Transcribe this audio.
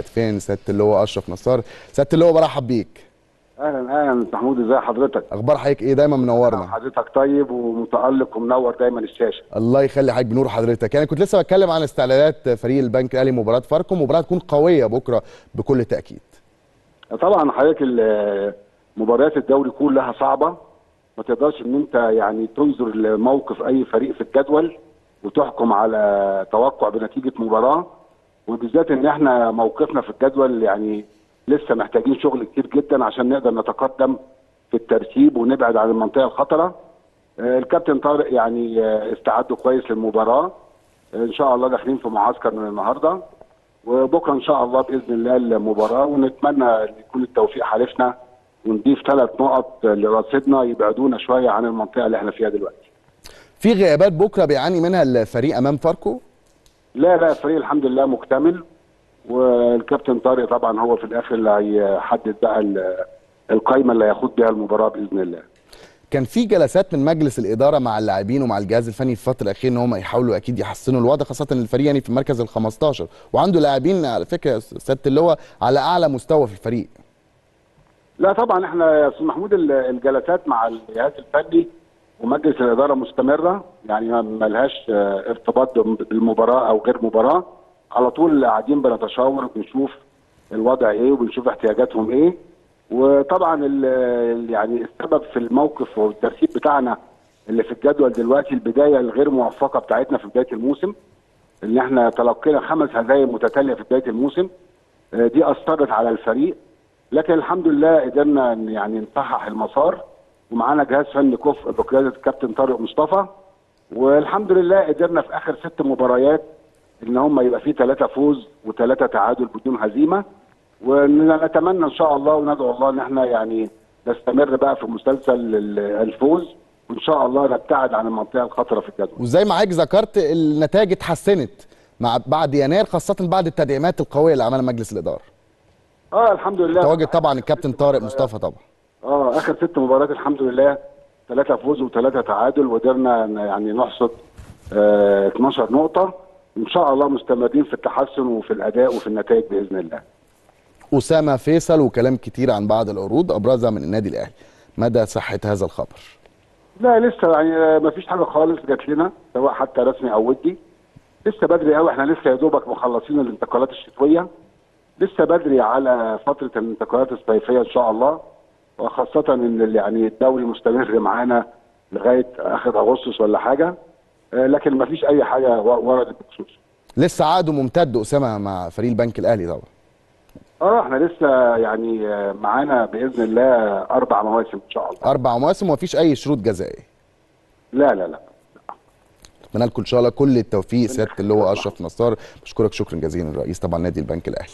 فين سياده اللواء أشرف نصار؟ سياده اللواء برحب بيك. أهلا أهلا محمود ازي حضرتك؟ أخبار حضرتك إيه؟ دايما منورنا. حضرتك طيب ومتألق ومنور دايما الشاشة. الله يخلي حضرتك بنور حضرتك. يعني كنت لسه بتكلم عن استعدادات فريق البنك الأهلي مباراه فاركو. مباراة تكون قوية بكرة بكل تأكيد. طبعا حضرتك مباريات الدوري كلها صعبة. ما تقدرش إن أنت يعني تنظر لموقف أي فريق في الجدول وتحكم على توقع بنتيجة مباراة. وبالذات إن إحنا موقفنا في الجدول يعني لسه محتاجين شغل كتير جدا عشان نقدر نتقدم في الترتيب ونبعد عن المنطقة الخطرة. آه، الكابتن طارق يعني آه، استعدوا كويس للمباراة. آه، إن شاء الله داخلين في معسكر من النهارده. وبكرة إن شاء الله بإذن الله المباراة. ونتمنى يكون التوفيق حالفنا ونضيف ثلاث نقط لرصيدنا يبعدونا شوية عن المنطقة اللي إحنا فيها دلوقتي. في غيابات بكرة بيعاني منها الفريق أمام فاركو؟ لا لا الفريق الحمد لله مكتمل. والكابتن طارق طبعا هو في الآخر اللي هيحدد بقى ال- القايمة اللي هياخد بيها المباراة بإذن الله. كان في جلسات من مجلس الإدارة مع اللاعبين ومع الجهاز الفني في الفترة الأخيرة إن هم يحاولوا أكيد يحسنوا الوضع خاصة ان الفريق يعني في المركز ال 15 وعنده لاعبين على فكرة سياده اللواء على أعلى مستوى في الفريق. لا طبعا إحنا يا أستاذ محمود ال- الجلسات مع الجهاز الفني ومجلس الإدارة مستمرة يعني ما لهاش آه، ارتباط بالمباراة أو غير مباراة. على طول قاعدين بنتشاور وبنشوف الوضع إيه وبنشوف احتياجاتهم إيه. وطبعا يعني السبب في الموقف والترتيب بتاعنا اللي في الجدول دلوقتي البداية الغير موفقة بتاعتنا في بداية الموسم إن إحنا تلقينا خمس هزايم متتالية في بداية الموسم آه، دي أثرت على الفريق. لكن الحمد لله قدرنا يعني نصحح المسار. ومعانا جهاز فني كفء بقيادة الكابتن طارق مصطفى. والحمد لله قدرنا في آخر ست مباريات إن هم يبقى فيه ثلاثة فوز وثلاثه تعادل بدون هزيمة. ونتمنى إن شاء الله وندعو الله إن إحنا يعني نستمر بقى في مسلسل ال- الفوز. وإن شاء الله نبتعد عن المنطقة الخطرة في الجدول. وزي ما حضرتك ذكرت النتائج اتحسنت مع بعد يناير خاصة بعد التدعيمات القوية اللي عملها مجلس الإدارة. آه الحمد لله. تواجد طبعا الكابتن طارق مصطفى طبعا. آه آخر ست مباريات الحمد لله ثلاثة فوز وثلاثة تعادل وقدرنا يعني نحصد آه 12 نقطة إن شاء الله مستمرين في التحسن وفي الأداء وفي النتائج بإذن الله. أسامة فيصل وكلام كتير عن بعض العروض أبرزها من النادي الأهلي مدى صحة هذا الخبر لا لسه يعني ما فيش حاجة خالص جات لنا سواء حتى رسمي أو ودي. لسه بدري قوي إحنا لسه يا دوبك مخلصين الانتقالات الشتوية. لسه بدري على فترة الانتقالات الصيفية إن شاء الله وخاصة إن يعني الدوري مستمر معانا لغاية آخر أغسطس ولا حاجة. آه، لكن ما فيش أي حاجة وردت بخصوص. لسه عقده ممتد أسامة مع فريق البنك الأهلي طبعا. آه إحنا لسه يعني آه، معانا بإذن الله أربع مواسم إن شاء الله. أربع مواسم ومفيش أي شروط جزائيه لا لا لا. أتمنى لكم إن شاء الله كل التوفيق سيادة اللواء أشرف نصار. بشكرك شكرا جزيلا رئيس طبعا نادي البنك الأهلي.